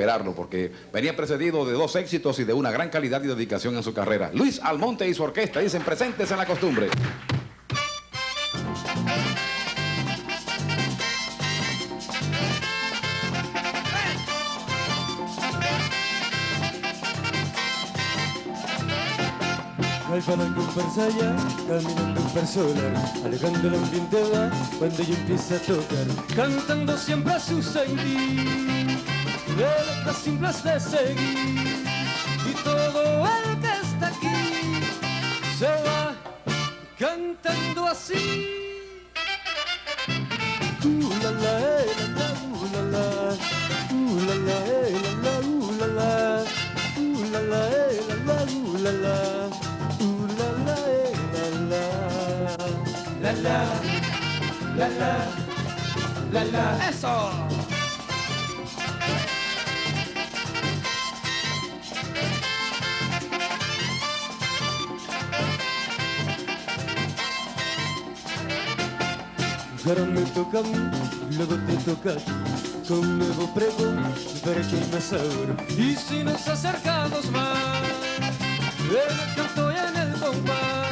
esperarlo, porque venía precedido de dos éxitos y de una gran calidad y dedicación en su carrera. Luis Almonte y su orquesta dicen presentes en la costumbre. A cantando siempre de letras simples de seguir, y todo el que está aquí se va cantando así. La, la, la, la, la, la. La, la, la, la, la, la. La, la, la, la, la, la. La, la, la, la. La, la. La, la. La, la. ¡Eso! Y ahora me toca a mí, luego te toca a ti. Con un nuevo pregón para hay más ahora. Y si nos acercamos más, en el canto y en el compás,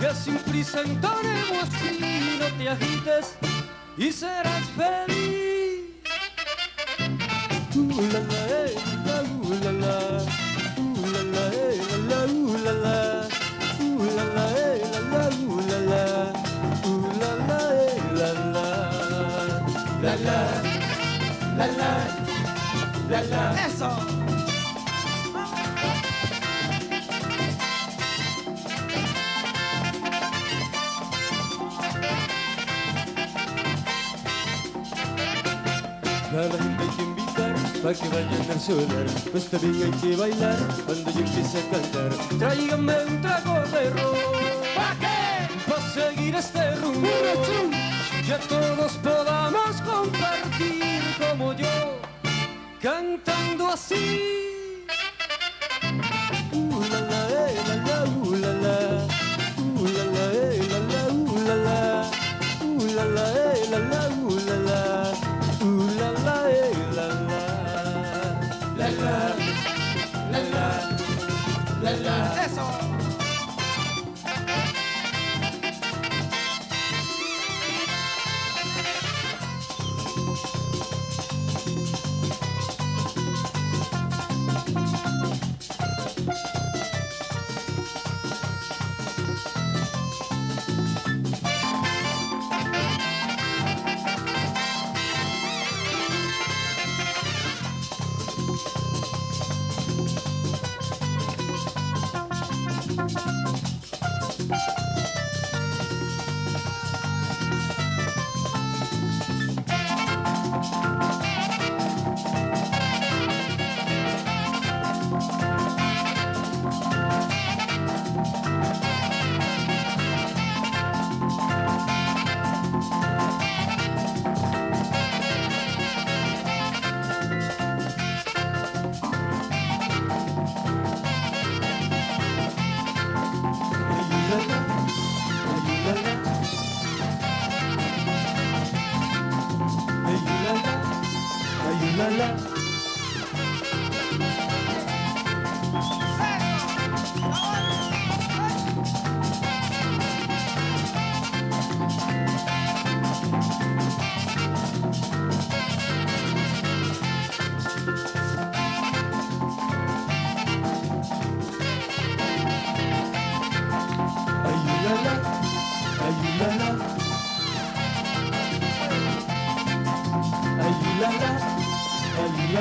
que sin prisa entonemos así, no te agites y serás feliz. La, la. La, la. La, la. ¡Eso! A la gente hay que invitar para que vayan al solar. Pues también hay que bailar cuando yo empiece a cantar. Tráigame un trago de ron. Cantando así.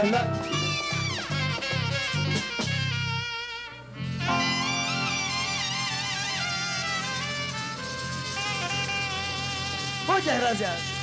sen lan? Hoca Raza.